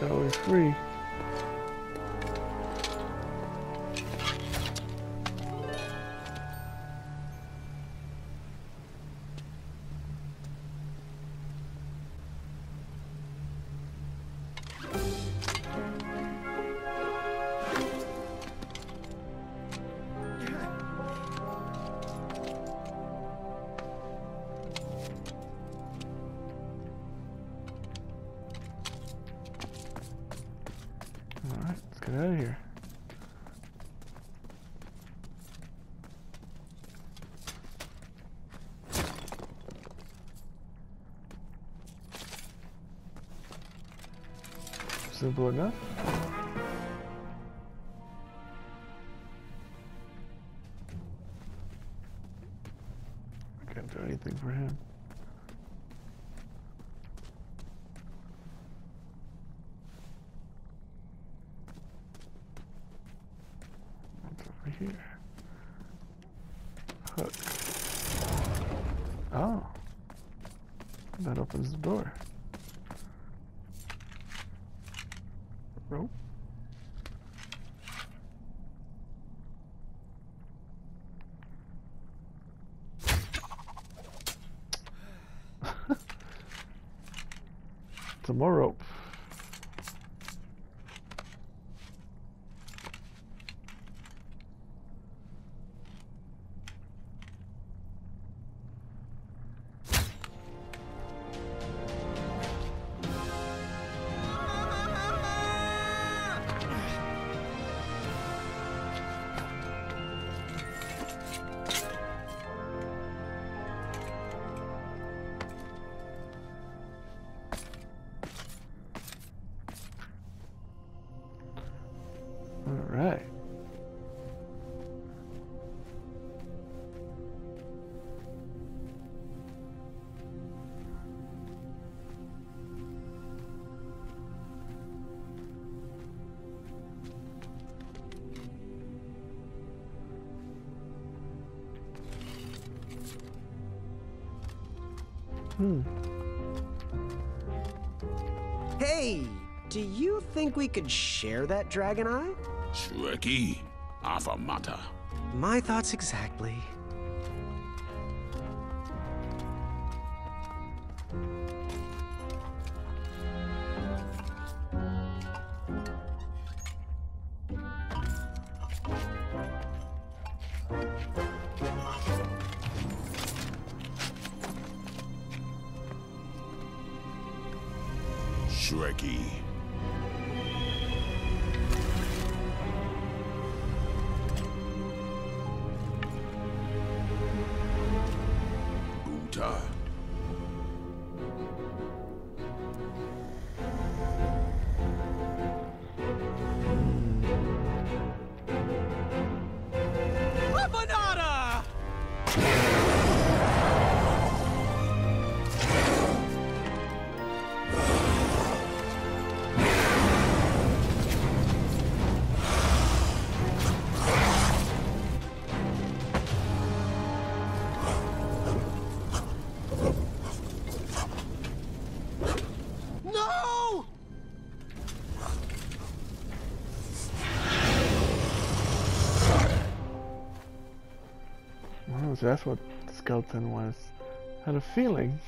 Got away free. I can't do anything for him. Hmm. Hey, do you think we could share that dragon eye? Shueki, Afamata. My thoughts exactly. That's what the skeleton was. Had a feeling.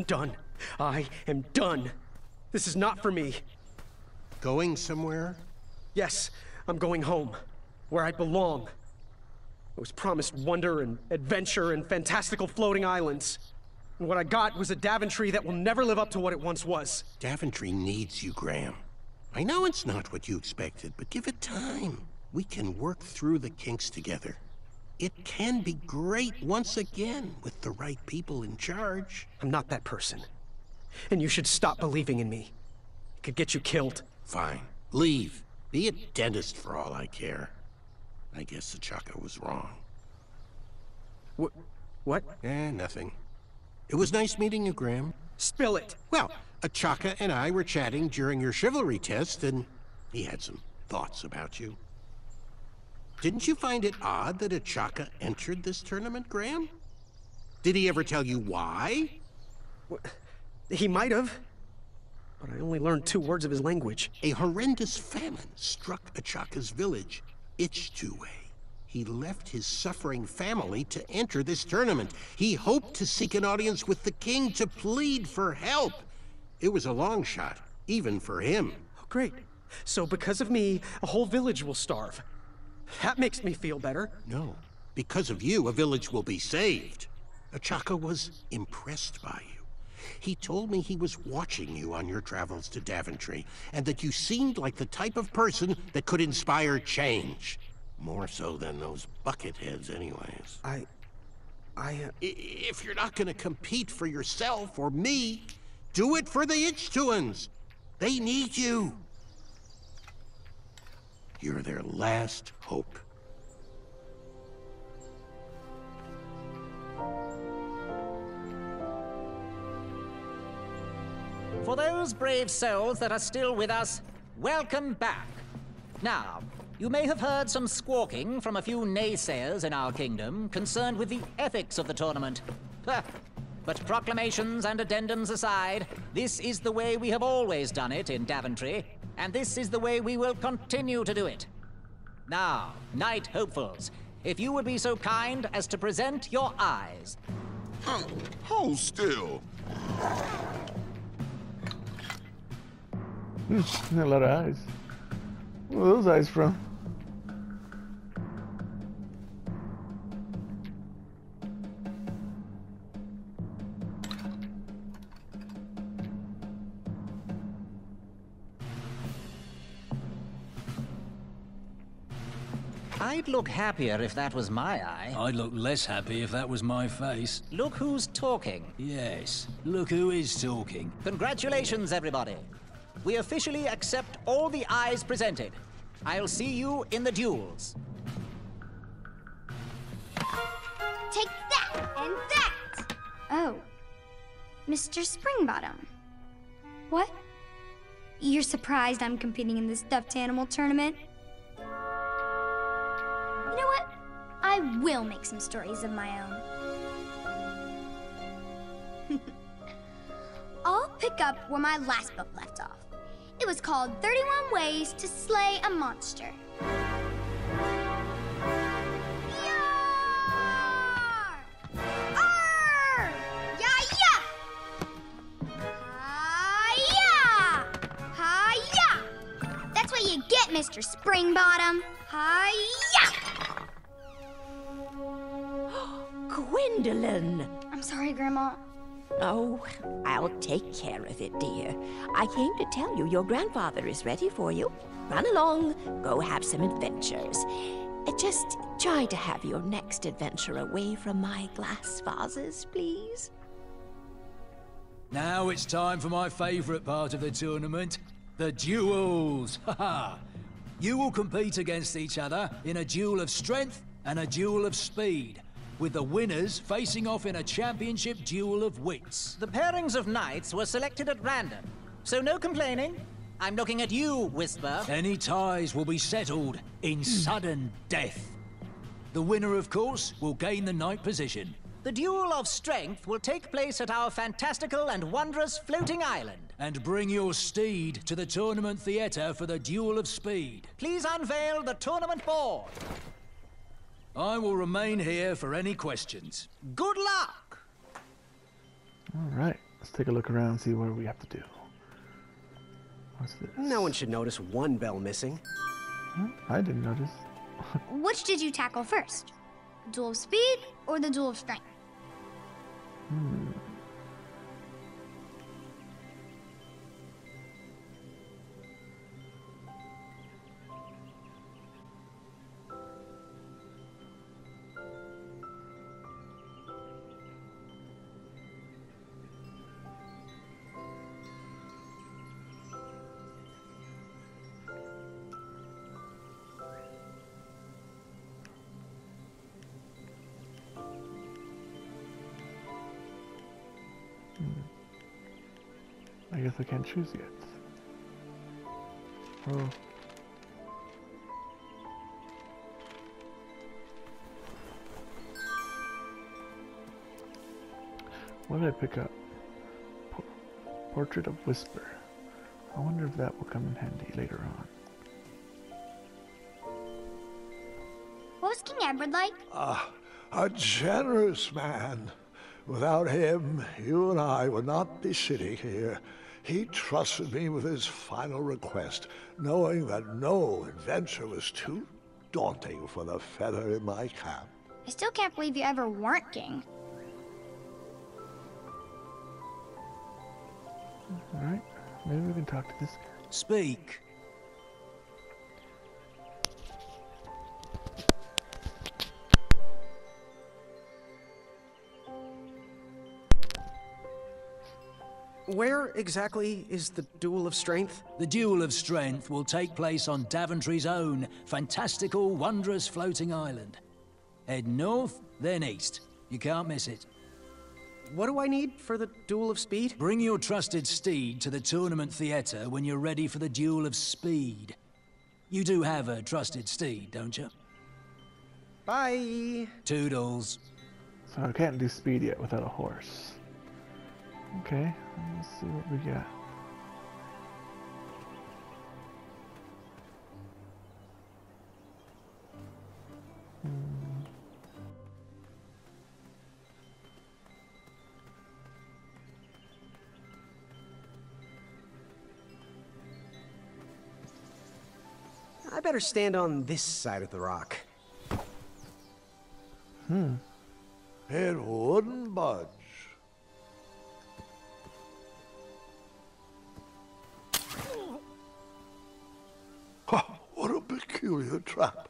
I'm done. I am done. This is not for me. Going somewhere? Yes, I'm going home, where I belong. I was promised wonder and adventure and fantastical floating islands. And what I got was a Daventry that will never live up to what it once was. Daventry needs you, Graham. I know it's not what you expected, but give it time. We can work through the kinks together. It can be great once again with the right people in charge. I'm not that person. And you should stop believing in me. It could get you killed. Fine. Leave. Be a dentist for all I care. I guess Achaka was wrong. What? What? Eh, nothing. It was nice meeting you, Graham. Spill it! Well, Achaka and I were chatting during your chivalry test, and he had some thoughts about you. Didn't you find it odd that Achaka entered this tournament, Graham? Did he ever tell you why? He might have. But I only learned two words of his language. A horrendous famine struck Achaka's village, Ichtue. He left his suffering family to enter this tournament. He hoped to seek an audience with the king to plead for help. It was a long shot, even for him. Oh, great. So because of me, a whole village will starve. That makes me feel better. No. Because of you, a village will be saved. Achaka was impressed by you. He told me he was watching you on your travels to Daventry, and that you seemed like the type of person that could inspire change. More so than those bucket heads, anyways. I... I... Uh... If you're not gonna compete for yourself or me, do it for the Ichtuans. They need you. You're their last hope. For those brave souls that are still with us, welcome back. Now, you may have heard some squawking from a few naysayers in our kingdom concerned with the ethics of the tournament. But proclamations and addendums aside, this is the way we have always done it in Daventry, and this is the way we will continue to do it. Now, Knight Hopefuls, if you would be so kind as to present your eyes. hold still. a lot of eyes. Where are those eyes from? I'd look happier if that was my eye. I'd look less happy if that was my face. Look who's talking. Yes, look who is talking. Congratulations, everybody. We officially accept all the eyes presented. I'll see you in the duels. Take that and that! Oh. Mr. Springbottom. What? You're surprised I'm competing in this stuffed animal tournament? I will make some stories of my own. I'll pick up where my last book left off. It was called 31 Ways to Slay a Monster. Yar! Arr! Ya-ya! Gwendolyn! I'm sorry, Grandma. Oh, I'll take care of it, dear. I came to tell you your grandfather is ready for you. Run along, go have some adventures. Uh, Just try to have your next adventure away from my glass vases, please. Now it's time for my favorite part of the tournament the duels. Ha ha! You will compete against each other in a duel of strength and a duel of speed, with the winners facing off in a championship duel of wits. The pairings of knights were selected at random, so no complaining. I'm looking at you, Whisper. Any ties will be settled in hmm. sudden death. The winner, of course, will gain the knight position. The duel of strength will take place at our fantastical and wondrous floating island. And bring your steed to the tournament theatre for the duel of speed. Please unveil the tournament board. I will remain here for any questions. Good luck! Alright, let's take a look around and see what we have to do. What's this? No one should notice one bell missing. Huh? I didn't notice. Which did you tackle first? The duel of speed or the duel of strength? Hmm. Guess I can't choose yet. Oh. What did I pick up? Por Portrait of Whisper. I wonder if that will come in handy later on. What was King Edward like? Ah, a generous man. Without him, you and I would not be sitting here. He trusted me with his final request, knowing that no adventure was too daunting for the feather in my cap. I still can't believe you ever weren't king. Alright, maybe we can talk to this guy. Speak. Where exactly is the Duel of Strength? The Duel of Strength will take place on Daventry's own fantastical, wondrous floating island. Head north, then east. You can't miss it. What do I need for the Duel of Speed? Bring your trusted steed to the tournament theatre when you're ready for the Duel of Speed. You do have a trusted steed, don't you? Bye. Toodles. So I can't do speed yet without a horse. Okay, let's see what we got. Hmm. I better stand on this side of the rock. It wouldn't budge. Peculiar trap.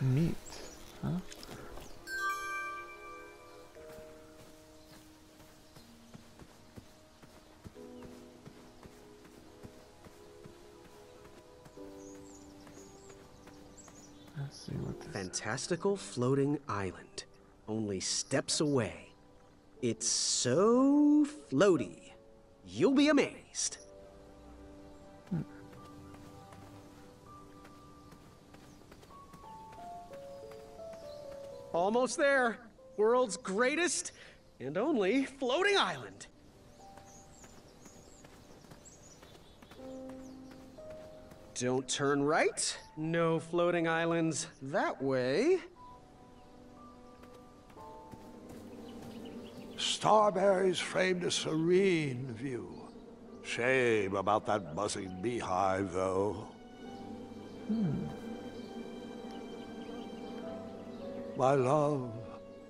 Meat, huh? Let's see what this Fantastical floating island. Only steps away. It's so floaty. You'll be amazed. Almost there. World's greatest and only floating island. Don't turn right. No floating islands that way. Starberries framed a serene view. Shame about that buzzing beehive, though. Hmm. My love,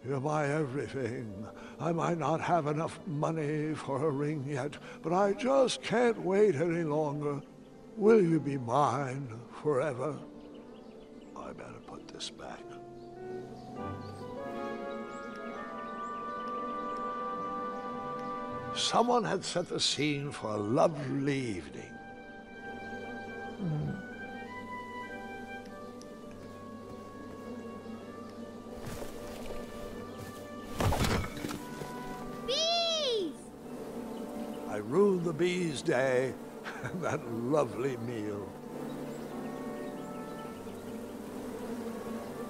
you're my everything. I might not have enough money for a ring yet, but I just can't wait any longer. Will you be mine forever? I better put this back. Someone had set the scene for a lovely evening. Bees! I ruined the bees' day and that lovely meal.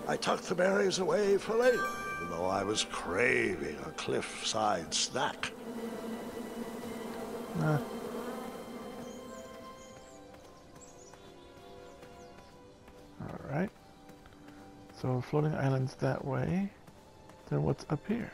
I tucked the berries away for later, even though I was craving a cliffside snack. Ah. Alright. So floating islands that way. Then what's up here?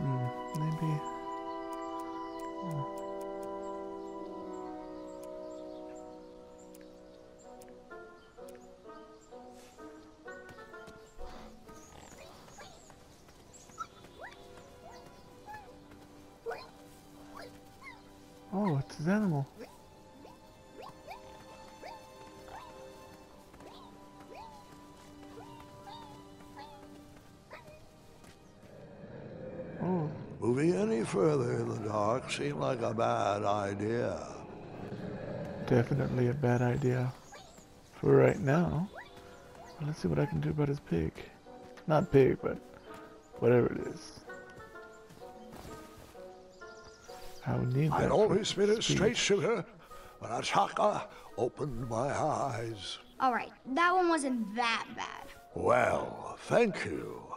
Hmm, maybe. Oh. oh, it's an animal. Further in the dark seemed like a bad idea. definitely a bad idea. For right now. Let's see what I can do about his pig. Not pig, but whatever it is. I would need that. I'd for always been a speed. straight shooter, but Achaka opened my eyes. All right, that one wasn't that bad. Well, thank you.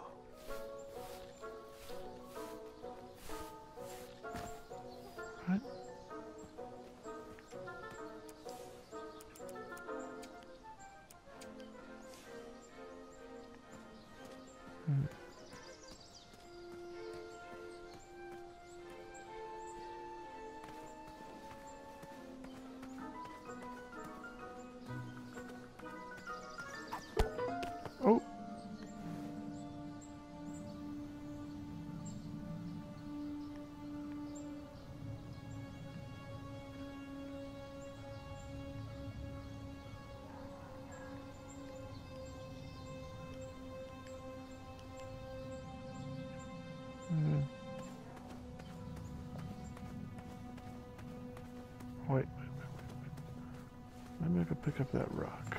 Pick up that rock.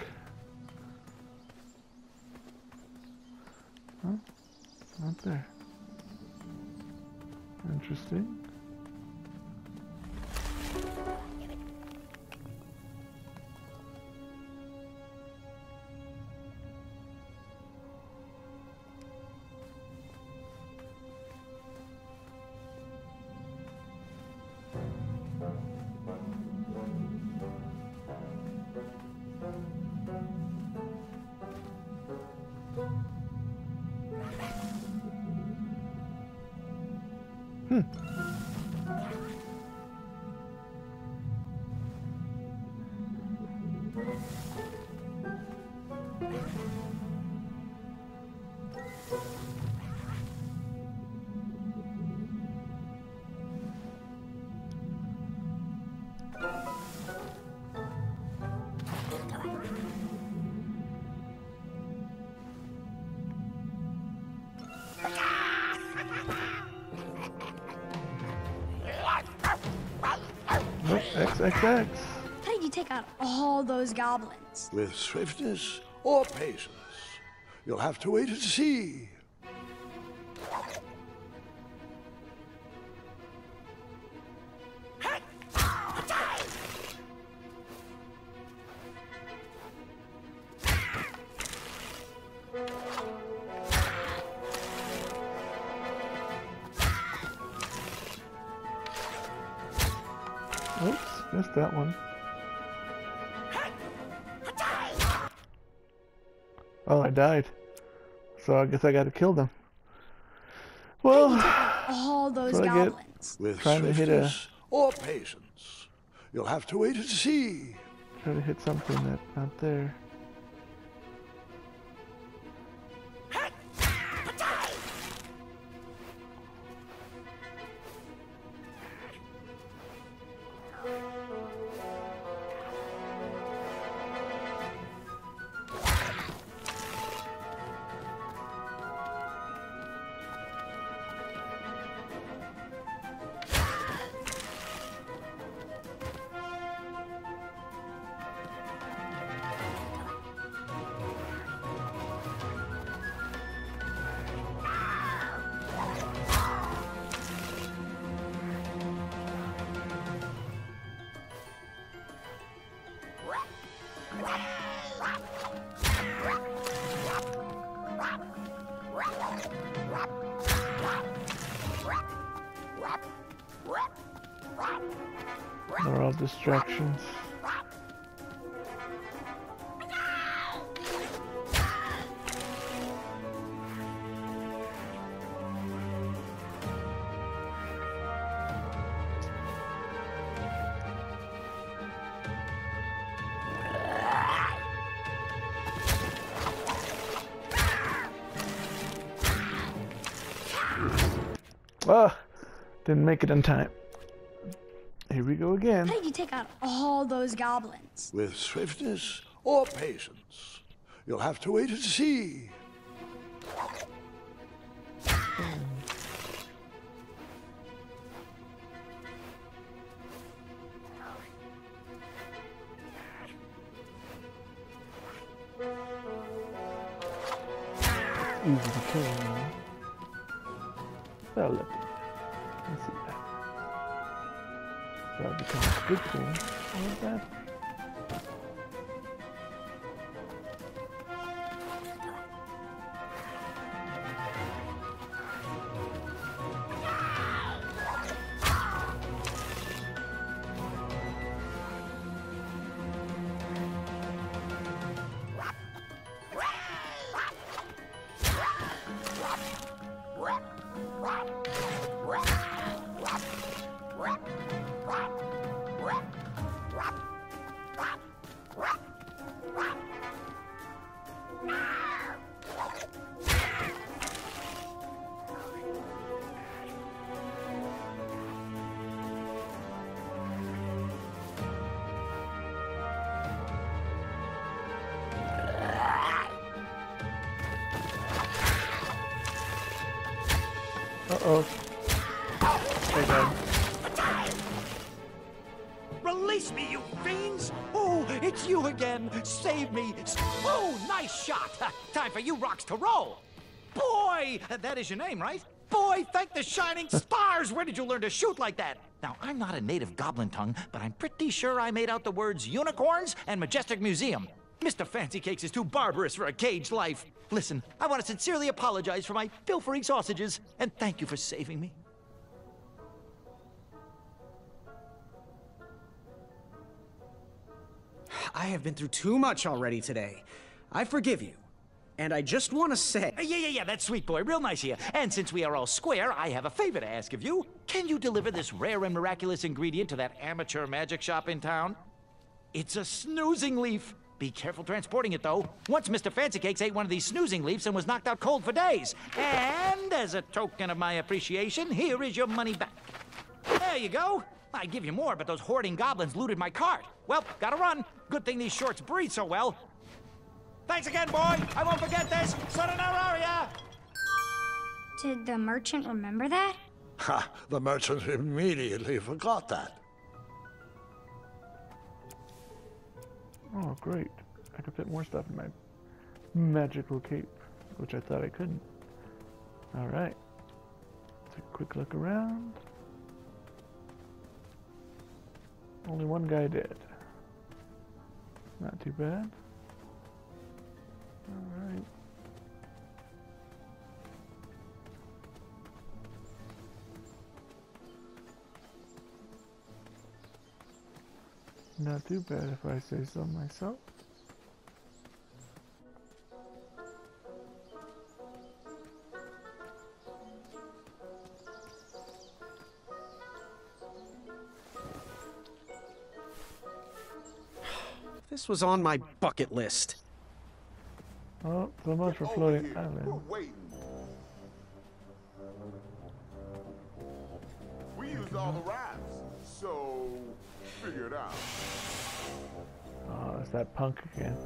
Huh? Not there. Interesting. Nope, XXX. How did you take out all those goblins? With swiftness or patience, you'll have to wait and see. Died. So I guess I gotta kill them. Well, All those So I get- goblins. With Trying to hit a- or patience, you'll have to wait and see. try to hit something that's not there. They're all distractions. Didn't make it in time. Here we go again. How did you take out all those goblins? With swiftness or patience? You'll have to wait and see. Becomes again! Save me! Oh, nice shot! Time for you rocks to roll! Boy! That is your name, right? Boy, thank the shining stars! Where did you learn to shoot like that? Now, I'm not a native goblin tongue, but I'm pretty sure I made out the words unicorns and majestic museum. Mr. Fancy Cakes is too barbarous for a caged life. Listen, I want to sincerely apologize for my pilfering sausages, and thank you for saving me. I have been through too much already today. I forgive you. And I just want to say. Yeah, yeah, yeah, that's sweet boy. Real nice here. And since we are all square, I have a favor to ask of you. Can you deliver this rare and miraculous ingredient to that amateur magic shop in town? It's a snoozing leaf. Be careful transporting it, though. Once Mr. Fancy Cakes ate one of these snoozing leaves and was knocked out cold for days. And as a token of my appreciation, here is your money back. There you go. I'd give you more, but those hoarding goblins looted my cart. Well, gotta run. Good thing these shorts breathe so well. Thanks again, boy. I won't forget this. Sayonara. Did the merchant remember that? Ha! The merchant immediately forgot that. Oh, great. I could fit more stuff in my magical cape, which I thought I couldn't. Alright. Take a quick look around. Only one guy dead. Not too bad. Alright. Not too bad if I say so myself. This was on my bucket list. Oh, so much for floating here. island. We're. We used all the rafts, so figure it out. Oh, it's that punk again.